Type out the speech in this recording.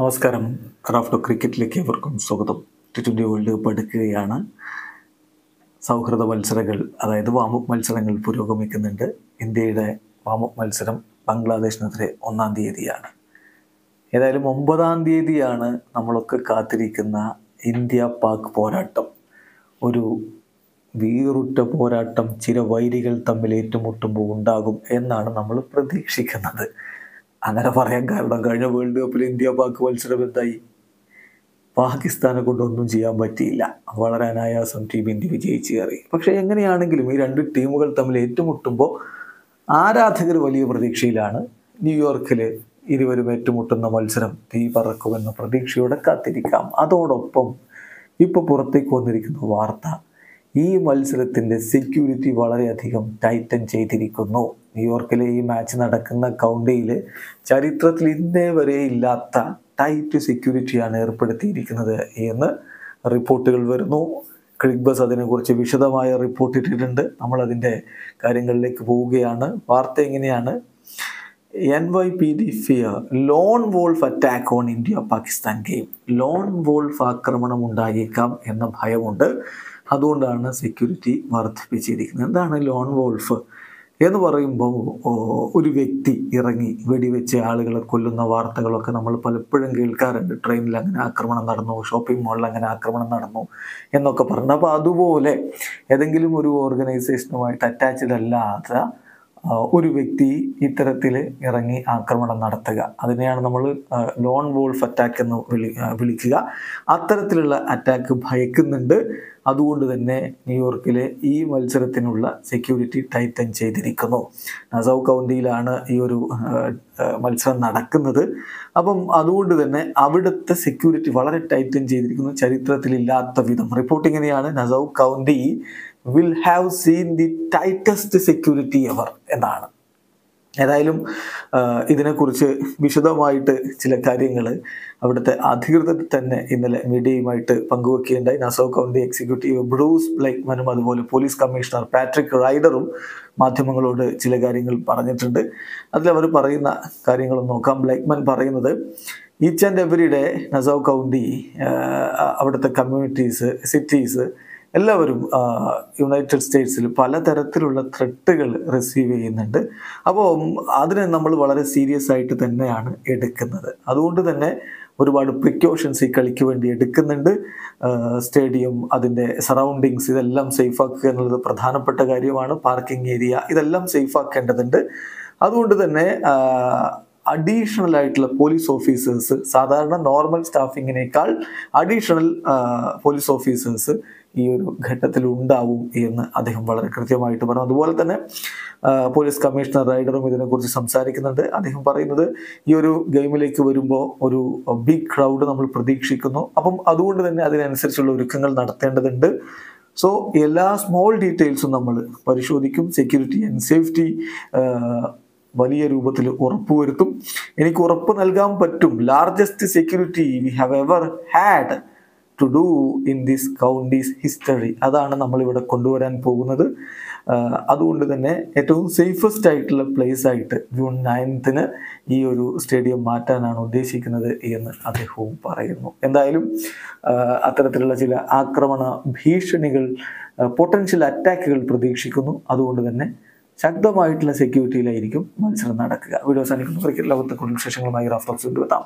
നമസ്കാരം. റാഫ്റ്റോ ക്രിക്കറ്റിലേക്ക് എവർക്കും സ്വാഗതം. T twenty world cup എടുക്കുകയാണ് സൗഹൃദ മത്സരങ്ങൾ അതായത് വാമപ്പ് മത്സരങ്ങൾ പുരോഗമിക്കുന്നുണ്ട്. ഇന്ത്യയുടെ വാമപ്പ് മത്സരം ബംഗ്ലാദേശിനെതിരെ ഒന്നാം തീയതിയാണ്. ഏതായാലും ഒമ്പതാം തീയതിയാണ് നമ്മളൊക്കെ കാത്തിരിക്കുന്ന ഇന്ത്യ പാക് പോരാട്ടം. ഒരു വീറുറ്റ പോരാട്ടം ചില വൈരികൾ തമ്മിൽ ഏറ്റുമുട്ടുമ്പോൾ ഉണ്ടാകും എന്നാണ് നമ്മൾ പ്രതീക്ഷിക്കുന്നത്. അങ്ങനെ പറയാൻ കാരണം കഴിഞ്ഞ വേൾഡ് കപ്പിൽ ഇന്ത്യ പാക് മത്സരം എന്തായി? പാകിസ്ഥാനെ കൊണ്ടൊന്നും ചെയ്യാൻ പറ്റിയില്ല. വളരെ അനായാസം ടീം ഇന്ത്യ വിജയിച്ച് കയറി. പക്ഷേ എങ്ങനെയാണെങ്കിലും ഈ രണ്ട് ടീമുകൾ തമ്മിൽ ഏറ്റുമുട്ടുമ്പോൾ ആരാധകർ വലിയ പ്രതീക്ഷയിലാണ്. ന്യൂയോർക്കിൽ ഇരുവരും ഏറ്റുമുട്ടുന്ന മത്സരം തീ പറക്കുമെന്ന പ്രതീക്ഷയോടെ കാത്തിരിക്കാം. അതോടൊപ്പം ഇപ്പോൾ പുറത്തേക്ക് വന്നിരിക്കുന്ന വാർത്ത ഈ മത്സരത്തിന്റെ സെക്യൂരിറ്റി വളരെയധികം ടൈറ്റൻ ചെയ്തിരിക്കുന്നു. ന്യൂയോർക്കിലെ ഈ മാച്ച് നടക്കുന്ന കൗണ്ടിയിൽ ചരിത്രത്തിൽ ഇന്നേ വരെ ഇല്ലാത്ത ടൈറ്റ് സെക്യൂരിറ്റിയാണ് ഏർപ്പെടുത്തിയിരിക്കുന്നത് എന്ന് റിപ്പോർട്ടുകൾ വരുന്നു. ക്ലിക് ബസ് അതിനെക്കുറിച്ച് വിശദമായ റിപ്പോർട്ട് ഇട്ടിട്ടുണ്ട്. നമ്മൾ അതിന്റെ കാര്യങ്ങളിലേക്ക് പോവുകയാണ്. വാർത്ത എങ്ങനെയാണ്? N Y P D fear lone wolf attack on India Pakistan game lone wolf ആക്രമണം ഉണ്ടായേക്കാം എന്ന ഭയമുണ്ട്. അതുകൊണ്ടാണ് സെക്യൂരിറ്റി വർദ്ധിപ്പിച്ചിരിക്കുന്നത്. എന്താണ് ലോൺ വോൾഫ് എന്ന് പറയുമ്പോൾ ഒരു വ്യക്തി ഇറങ്ങി വെടിവെച്ച് ആളുകളെ കൊല്ലുന്ന വാർത്തകളൊക്കെ നമ്മൾ പലപ്പോഴും കേൾക്കാറുണ്ട്. ട്രെയിനിൽ അങ്ങനെ ആക്രമണം നടന്നു ഷോപ്പിംഗ് മാളിൽ അങ്ങനെ ആക്രമണം നടന്നു എന്നൊക്കെ പറഞ്ഞു. അപ്പോൾ അതുപോലെ ഏതെങ്കിലും ഒരു ഓർഗനൈസേഷനുമായിട്ട് അറ്റാച്ച്ഡ് അല്ലാത്ത ഒരു വ്യക്തി ഇത്തരത്തിൽ ഇറങ്ങി ആക്രമണം നടത്തുക. അതിനെയാണ് നമ്മൾ ലോൺ വോൾഫ് അറ്റാക്ക് എന്ന് വിളി വിളിക്കുക. അത്തരത്തിലുള്ള അറ്റാക്ക് ഭയക്കുന്നുണ്ട്. അതുകൊണ്ട് തന്നെ ന്യൂയോർക്കിലെ ഈ മത്സരത്തിനുള്ള സെക്യൂരിറ്റി ടൈറ്റൻ ചെയ്തിരിക്കുന്നു. നസൗ കൗണ്ടിയിലാണ് ഈ ഒരു മത്സരം നടക്കുന്നത്. അപ്പം അതുകൊണ്ട് തന്നെ അവിടുത്തെ സെക്യൂരിറ്റി വളരെ ടൈറ്റൻ ചെയ്തിരിക്കുന്നു. ചരിത്രത്തിലില്ലാത്ത വിധം. റിപ്പോർട്ടിങ്ങിനെയാണ് Nassau county will have seen the tightest security ever എന്നാണ്. ഏതായാലും ഇതിനെക്കുറിച്ച് വിശദമായിട്ട് ചില കാര്യങ്ങൾ അവിടുത്തെ അധികൃതർ തന്നെ ഇന്നലെ മീഡിയയുമായിട്ട് പങ്കുവെക്കുകയുണ്ടായി. നസോ കൗണ്ടി എക്സിക്യൂട്ടീവ് ബ്രൂസ് ബ്ലൈക്മനും അതുപോലെ പോലീസ് കമ്മീഷണർ പാട്രിക് റൈഡറും മാധ്യമങ്ങളോട് ചില കാര്യങ്ങൾ പറഞ്ഞിട്ടുണ്ട്. അതിൽ അവർ പറയുന്ന കാര്യങ്ങൾ നോക്കാം. ബ്ലൈക്മൻ പറയുന്നത് each and every day Nassau county അവിടുത്തെ കമ്മ്യൂണിറ്റീസ് സിറ്റീസ് എല്ലാവരും യുണൈറ്റഡ് സ്റ്റേറ്റ്സിൽ പലതരത്തിലുള്ള ത്രെട്ടുകൾ റിസീവ് ചെയ്യുന്നുണ്ട്. അപ്പോൾ അതിനെ നമ്മൾ വളരെ സീരിയസ് ആയിട്ട് തന്നെയാണ് എടുക്കുന്നത്. അതുകൊണ്ട് തന്നെ ഒരുപാട് പ്രിക്കോഷൻസ് ഈ കളിക്ക് വേണ്ടി എടുക്കുന്നുണ്ട്. സ്റ്റേഡിയം അതിന്റെ സറൗണ്ടിങ്സ് ഇതെല്ലാം സേഫാക്കുക എന്നുള്ളത് പ്രധാനപ്പെട്ട കാര്യമാണ്. പാർക്കിംഗ് ഏരിയ ഇതെല്ലാം സേഫാക്കേണ്ടതുണ്ട് അതുകൊണ്ട് തന്നെ അഡീഷണൽ ആയിട്ടുള്ള പോലീസ് ഓഫീസേഴ്സ് സാധാരണ നോർമൽ സ്റ്റാഫിങ്ങിനേക്കാൾ അഡീഷണൽ പോലീസ് ഓഫീസേഴ്സ് ഈ ഒരു ഘട്ടത്തിൽ ഉണ്ടാവും എന്ന് അദ്ദേഹം വളരെ കൃത്യമായിട്ട് പറഞ്ഞു. അതുപോലെ തന്നെ പോലീസ് കമ്മീഷണർ റൈഡറും ഇതിനെക്കുറിച്ച് സംസാരിക്കുന്നുണ്ട്. അദ്ദേഹം പറയുന്നത് ഈ ഒരു ഗെയിമിലേക്ക് വരുമ്പോൾ ഒരു ബിഗ് ക്രൗഡ് നമ്മൾ പ്രതീക്ഷിക്കുന്നു. അപ്പം അതുകൊണ്ട് തന്നെ അതിനനുസരിച്ചുള്ള ഒരുക്കങ്ങൾ നടത്തേണ്ടതുണ്ട്. സോ എല്ലാ സ്മോൾ ഡീറ്റെയിൽസും നമ്മൾ പരിശോധിക്കും. സെക്യൂരിറ്റി ആൻഡ് സേഫ്റ്റി വലിയ രൂപത്തിൽ ഉറപ്പുവരുത്തും. എനിക്ക് ഉറപ്പ് നൽകാൻ പറ്റും. Largest security we have ever had to do in this county's history അതാണ് നമ്മളിവിടെ കൊണ്ടുവരാൻ പോകുന്നത്. അതുകൊണ്ട് തന്നെ ഏറ്റവും സേഫസ്റ്റ് ആയിട്ടുള്ള പ്ലേസ് ആയിട്ട് ജൂൺ നയൻത്തിന് ഈ ഒരു സ്റ്റേഡിയം മാറ്റാനാണ് ഉദ്ദേശിക്കുന്നത് എന്ന് അദ്ദേഹവും പറയുന്നു. എന്തായാലും അത്തരത്തിലുള്ള ചില ആക്രമണ ഭീഷണികൾ പൊട്ടൻഷ്യൽ അറ്റാക്കുകൾ പ്രതീക്ഷിക്കുന്നു. അതുകൊണ്ട് തന്നെ ശക്തമായിട്ടുള്ള സെക്യൂരിറ്റിയിലായിരിക്കും മത്സരം നടക്കുക. വീഡിയോ സാധിക്കുന്നു ക്രിക്കറ്റ് ലോകത്തെ കൂടുതൽ വിശേഷങ്ങളുമായി റാഫ്റ്റോക്സ് കൊണ്ടുവെത്താം